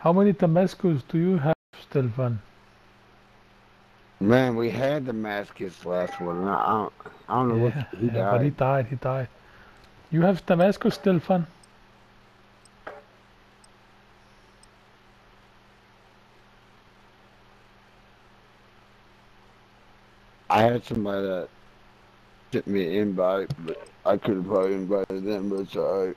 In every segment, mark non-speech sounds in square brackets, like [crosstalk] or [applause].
How many Damascus do you have, Stefan? Man, we had Damascus last one. and I don't, I don't know Yeah, what he yeah, but he died. died, he died. You have Damascus, Stefan? I had somebody that sent me an invite, but I could have probably invited them, but it's alright.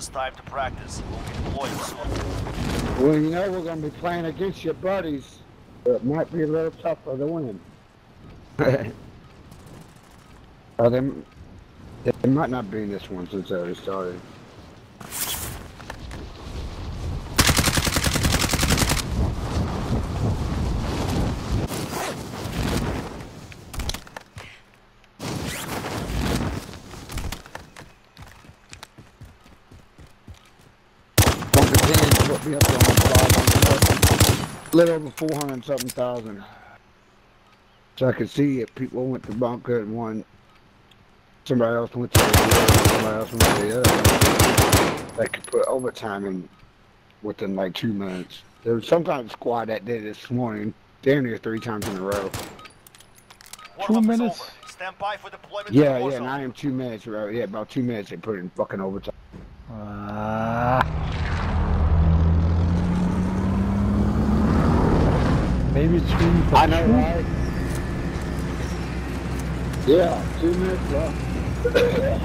Use this time to practice. We'll be deployed soon. Well, you know we're gonna be playing against your buddies. It might be a little tougher to win. oh, [laughs] they, they might not be in this one since I already started. Bunker 10 put me up on the A little over 400 something thousand. So I could see if people went to bunker and one, somebody else went to the other, somebody else went to the other. They could put overtime in within like two minutes. There was sometimes a squad that did this morning, damn near three times in a row. Two minutes? Stand by for deployment Yeah, to the war yeah, zone. not even two minutes, right? Yeah, about two minutes they put in fucking overtime. Ah. Maybe three, but I know, two? right? Yeah, two minutes left.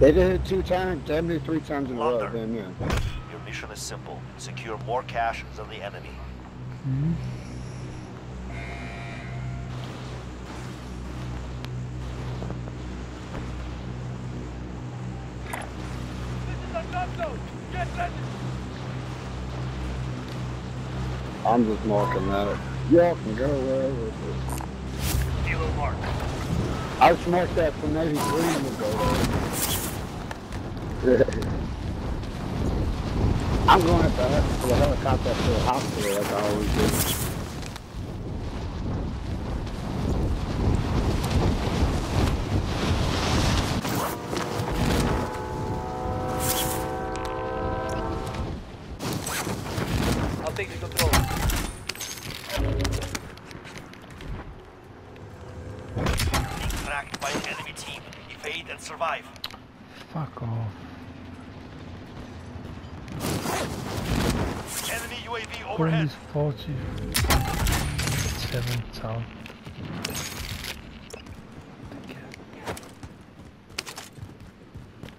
They did it two times, damn near three times in a row, damn near. Your mission is simple. Secure more cash than the enemy. Mhm. I'm just marking that. Y'all can go wherever it is. Kilo mark. I just marked that for Navy Green will go there. I'm going at the, the helicopter to the hospital like I always do. Evade and survive. Fuck off. Enemy UAV Only overhead. 47,000.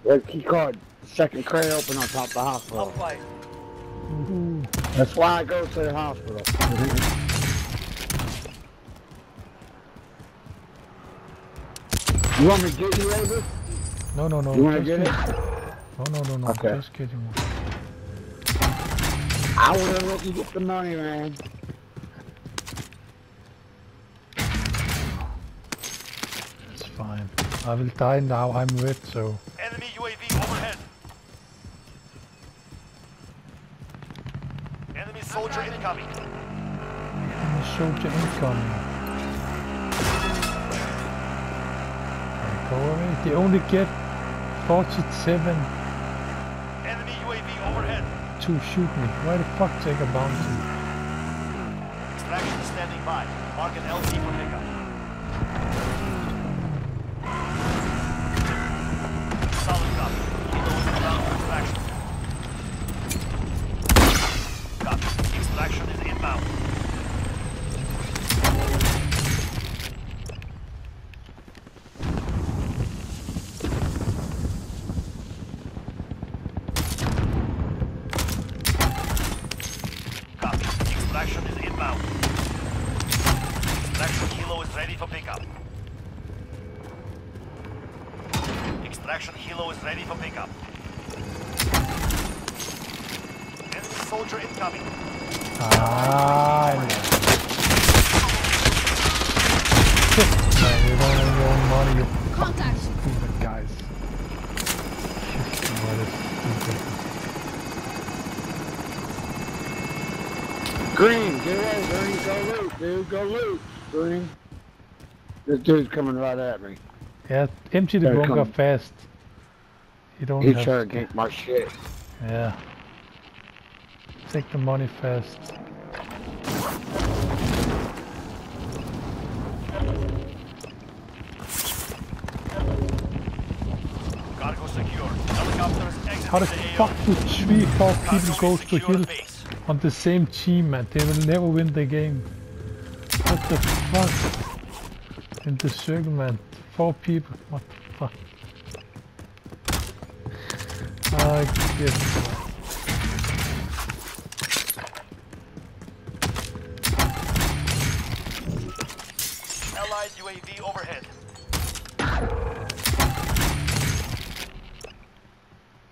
Red key card, second crate open on top of the hospital. That's why I go to the hospital. [laughs] you want me to get you over? No, no, no. You want to just get it? No, no, no, no. Okay. Just kidding. I would have let you get the money, man. It's fine. I will die now. I'm red, so. Enemy UAV overhead. Enemy soldier incoming. Soldier incoming. They only get 47 Enemy UAV overhead. to shoot me. Why the fuck take a bounty? Extraction standing by. Mark an LT for pickup. Solid copy. Kilo is inbound for extraction. Copy. Extraction is inbound. Copy. Extraction is inbound. is ready for pickup. Extraction helo is ready for pickup. Enemy soldier incoming. Ah, yeah. Man, you don't have your own money, you Contact! stupid guys. What is stupid. Green, get away, Green, go loot, dude, go loot, Green. This dude's coming right at me. Yeah, empty the There it bunker fast. You don't He's have trying to get my shit. Yeah. Take the money fast. Cargo secure. Helicopters exit How the the fuck AO. do three, four people is go to secure hill base. on the same team, man? They will never win the game. What the fuck? In the circle, man. Four people. What the fuck? I get Allied UAV overhead.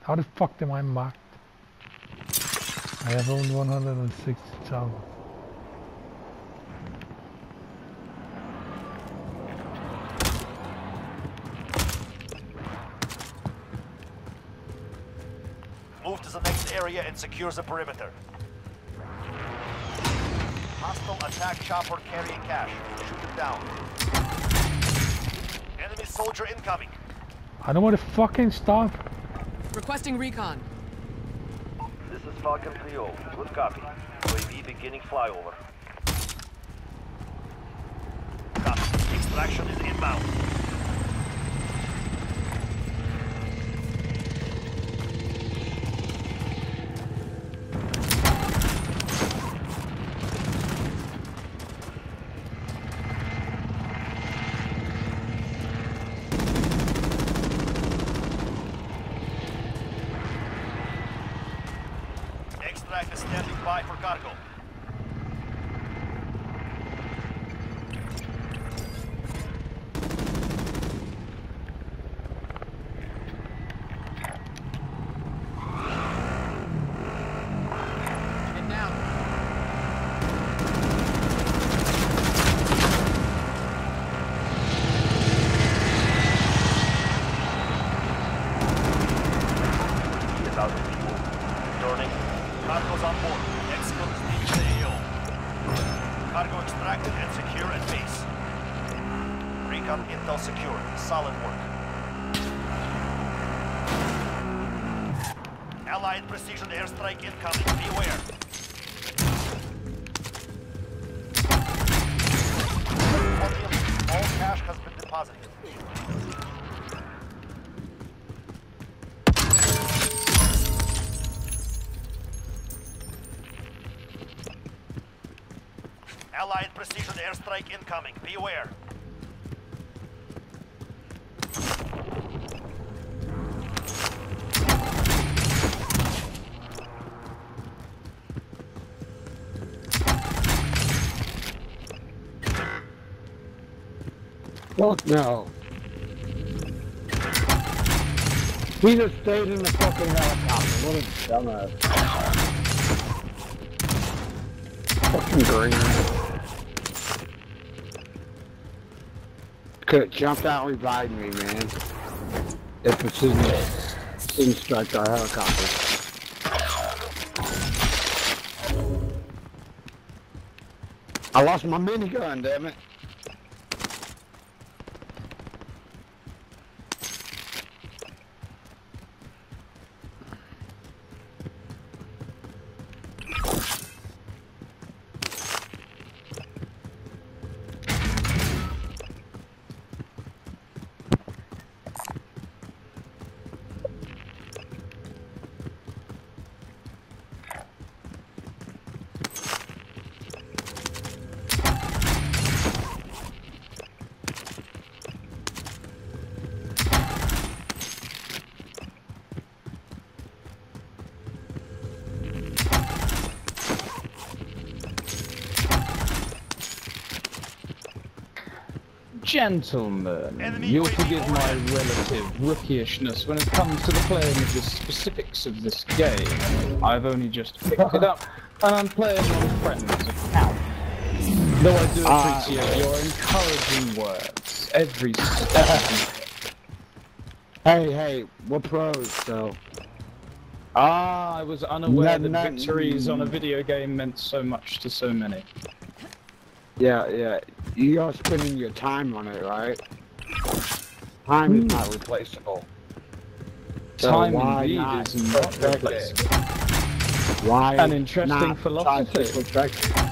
How the fuck am I marked? I have only 160,000. Move to the next area and secure the perimeter. Hostile attack chopper carrying cash. Shoot it down. Enemy soldier incoming. I don't want to fucking stop. Requesting recon. This is Falcon 3-0. Good copy. UAV beginning flyover. Copy. Extraction is inbound. Extract is standing by for cargo. And now. is out of fuel. Turning. Cargo's on board. Export needs the AO. Cargo and secure at base. Recon intel secured. Solid work. Allied precision airstrike incoming. Beware. All cash has been deposited. Allied precision airstrike incoming. Beware. Fuck no. He just stayed in the fucking helicopter. What a dumbass. Fucking green. Could jumped out and revived me, man. If it's didn't, didn't our helicopter. I lost my minigun, damn it. Gentlemen, Enemy you'll forgive my relative rookishness when it comes to the playing of the specifics of this game. I've only just picked it up, and I'm playing on a friend's account. Though I do Ah. appreciate your encouraging words every step. [laughs] Hey, hey, we're pros, so. ah, I was unaware No, that no, victories on a mm. video game meant so much to so many. Yeah, yeah. You're spending your time on it, right? Time is hmm. not replaceable. So Time why indeed not is not replaceable. Why An interesting philosophy. try to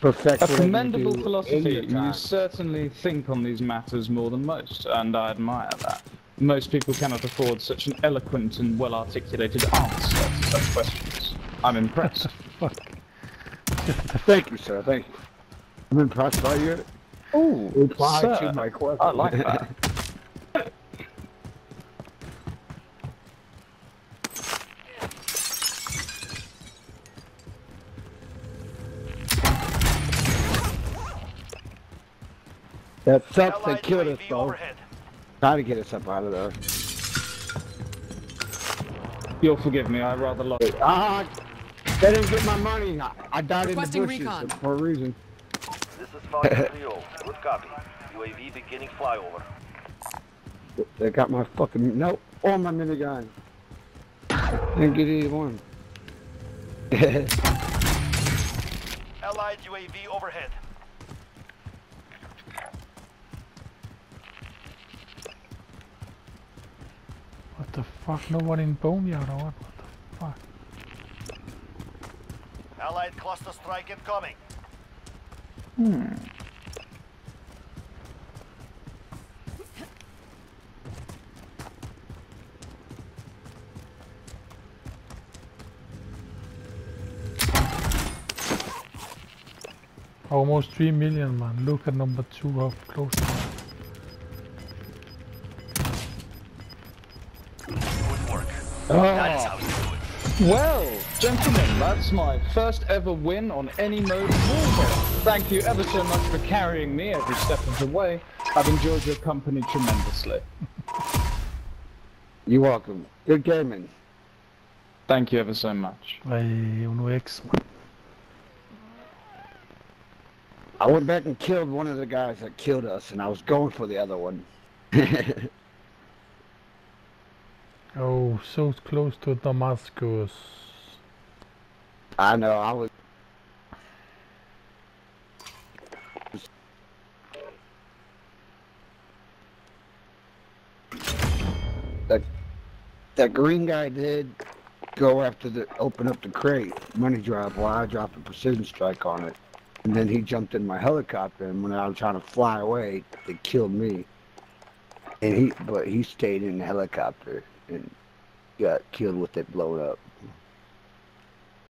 perfect A commendable philosophy. You certainly think on these matters more than most, and I admire that. Most people cannot afford such an eloquent and well-articulated answer to such questions. I'm impressed. [laughs] Thank you, sir. Thank you. I'm impressed by your Ooh, reply sir, to my question. I like that. that sucks. They Allied killed us, though. overhead. Try to get us up out of there. You'll forgive me. I'd rather love. Ah, they didn't get my money. I, I died in the Requesting bushes recon. for a reason. This is Falcon 3 [laughs] Good copy. UAV beginning flyover. They got my fucking nope all my minigun. Didn't get either one. [laughs] Allied UAV overhead. What the fuck? No one in Boneyard or what? What the fuck? Allied cluster strike incoming. Hmm. Almost 3 million, man. Look at number 2 how close. Good work. That is oh, how you do it. Well, gentlemen, that's my first ever win on any mode of warfare. Thank you ever so much for carrying me every step of the way. I've enjoyed your company tremendously. you're welcome. Good gaming. Thank you ever so much. Ej, Uno X. I went back and killed one of the guys that killed us, and I was going for the other one. [laughs] Oh, so close to Damascus. I know. I was. That that green guy did go after the open up the crate money drop while I dropped a precision strike on it, and then he jumped in my helicopter. And when I was trying to fly away, they killed me. And he, but he stayed in the helicopter and got killed with it blown up.